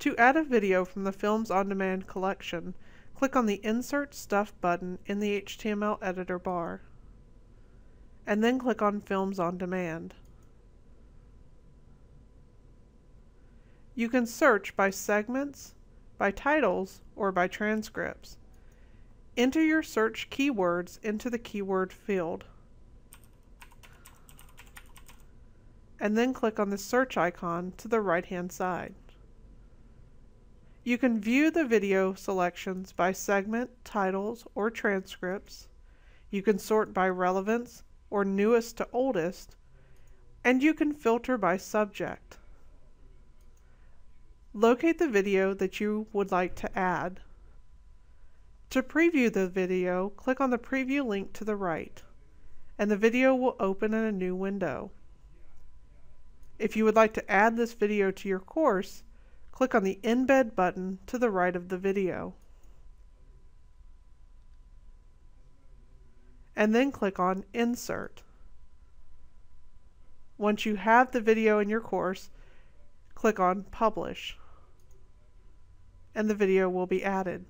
To add a video from the Films on Demand collection, click on the Insert Stuff button in the HTML editor bar, and then click on Films on Demand. You can search by segments, by titles, or by transcripts. Enter your search keywords into the keyword field. and then click on the search icon to the right hand side. You can view the video selections by segment, titles, or transcripts. You can sort by relevance or newest to oldest, and you can filter by subject. Locate the video that you would like to add. To preview the video, click on the preview link to the right, and the video will open in a new window. If you would like to add this video to your course, click on the Embed button to the right of the video. And then click on Insert. Once you have the video in your course, click on Publish. And the video will be added.